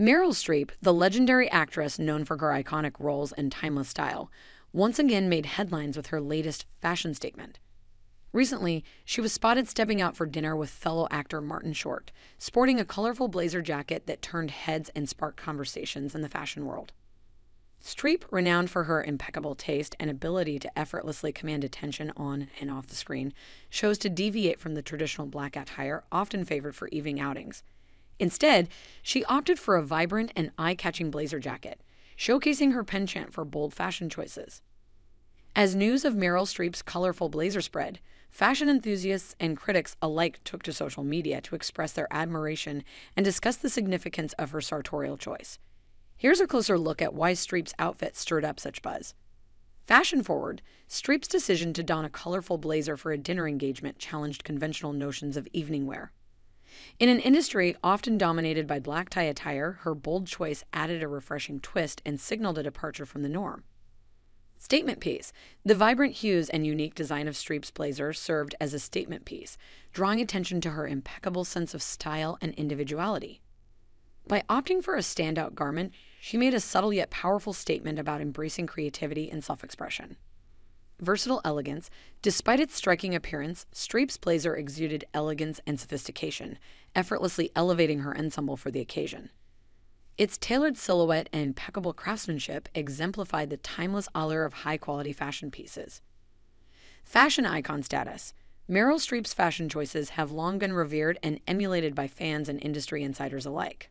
Meryl Streep, the legendary actress known for her iconic roles and timeless style, once again made headlines with her latest fashion statement. Recently, she was spotted stepping out for dinner with fellow actor Martin Short, sporting a colorful blazer jacket that turned heads and sparked conversations in the fashion world. Streep, renowned for her impeccable taste and ability to effortlessly command attention on and off the screen, chose to deviate from the traditional black attire often favored for evening outings. Instead, she opted for a vibrant and eye catching blazer jacket, showcasing her penchant for bold fashion choices. As news of Meryl Streep's colorful blazer spread, fashion enthusiasts and critics alike took to social media to express their admiration and discuss the significance of her sartorial choice. Here's a closer look at why Streep's outfit stirred up such buzz. Fashion forward, Streep's decision to don a colorful blazer for a dinner engagement challenged conventional notions of evening wear. In an industry often dominated by black tie attire, her bold choice added a refreshing twist and signaled a departure from the norm. Statement piece. The vibrant hues and unique design of Streep's blazer served as a statement piece, drawing attention to her impeccable sense of style and individuality. By opting for a standout garment, she made a subtle yet powerful statement about embracing creativity and self expression versatile elegance, despite its striking appearance, Streep's blazer exuded elegance and sophistication, effortlessly elevating her ensemble for the occasion. Its tailored silhouette and impeccable craftsmanship exemplified the timeless allure of high quality fashion pieces. Fashion icon status. Meryl Streep's fashion choices have long been revered and emulated by fans and industry insiders alike.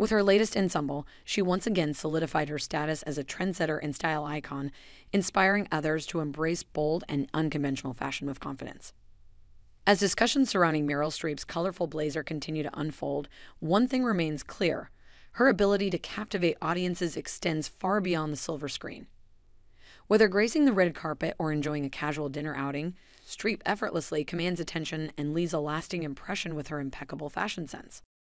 With her latest ensemble, she once again solidified her status as a trendsetter and style icon, inspiring others to embrace bold and unconventional fashion with confidence. As discussions surrounding Meryl Streep's colorful blazer continue to unfold, one thing remains clear her ability to captivate audiences extends far beyond the silver screen. Whether gracing the red carpet or enjoying a casual dinner outing, Streep effortlessly commands attention and leaves a lasting impression with her impeccable fashion sense.